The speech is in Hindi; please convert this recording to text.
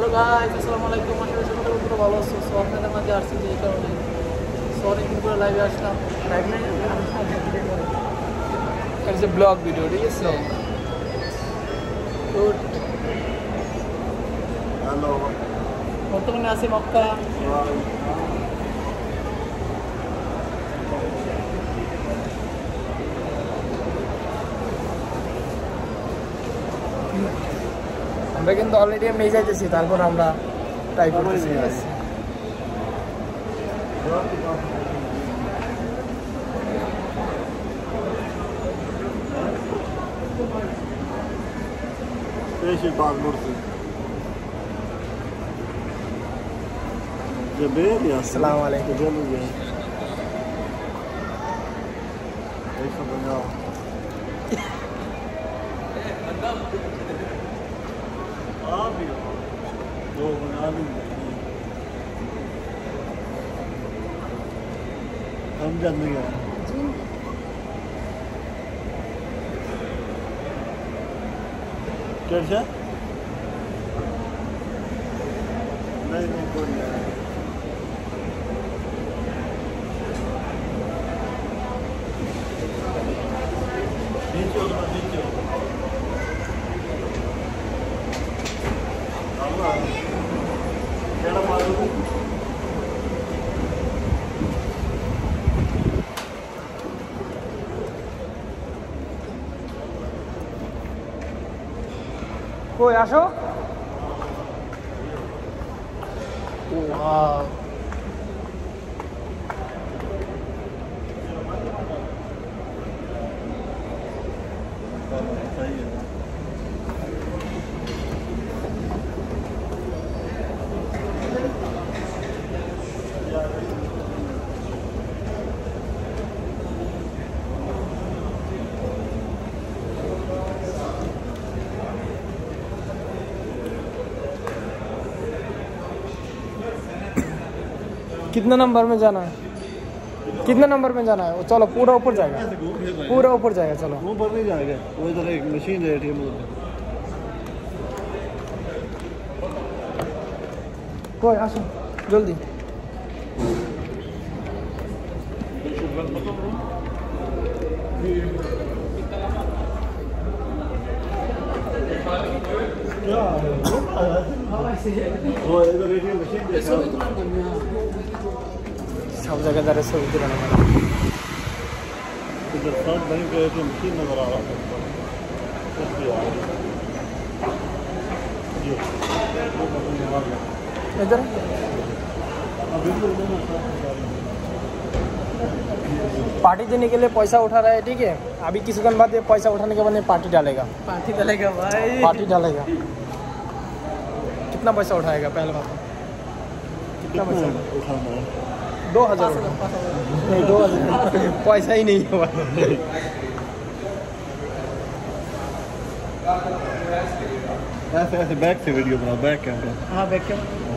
হ্যালো গাইস আসসালামু আলাইকুম করি সকলে বন্ধুরা ভালো আছো। সো আপনাদের মাঝে আসছি যে এই কারণে। সো অনেকদিন করে লাইভে আসলাম। It's a blog video, ঠিক আছে? গুড হ্যালো বর্তমানে আছি মক্কা। আমরা কিন্তু অলরেডি মেয়ে যাইতেছি তারপর আমরা ট্রাই করতেছি বেশি পাক করছে যে বেরিয়ে আসছে আসসালামু আলাইকুম। চলে গিয়ে Abi. Doğru abim. Amcam da geldi. Gel sen. Ben de koyuyorum. কই আসো Wow. सही कितना नंबर में जाना है? कितना नंबर में जाना है? वो चलो पूरा ऊपर जाएगा। पूरा ऊपर जाएगा चलो। ऊपर नहीं जाएगा। वो तो इधर एक मशीन है एटीएम कोई सुन जल्दी। हाँ, क्या तो है वो इधर एटीएम मशीन है। सब जगह ज़रा सऊदी बना बना इधर? पार्टी देने के लिए पैसा उठा रहा है ठीक है? अभी किसी दिन बाद पैसा उठाने के बाद पार्टी डालेगा। पार्टी डालेगा भाई। पार्टी डालेगा। कितना पैसा उठाएगा पहले बात कितना पैसा? उठाना दो हज़ार नहीं दो हज़ार पैसा ही नहीं हुआ। ऐसे ऐसे बैक से वीडियो बनाओ बैक कैमरा हाँ बैक कैमरा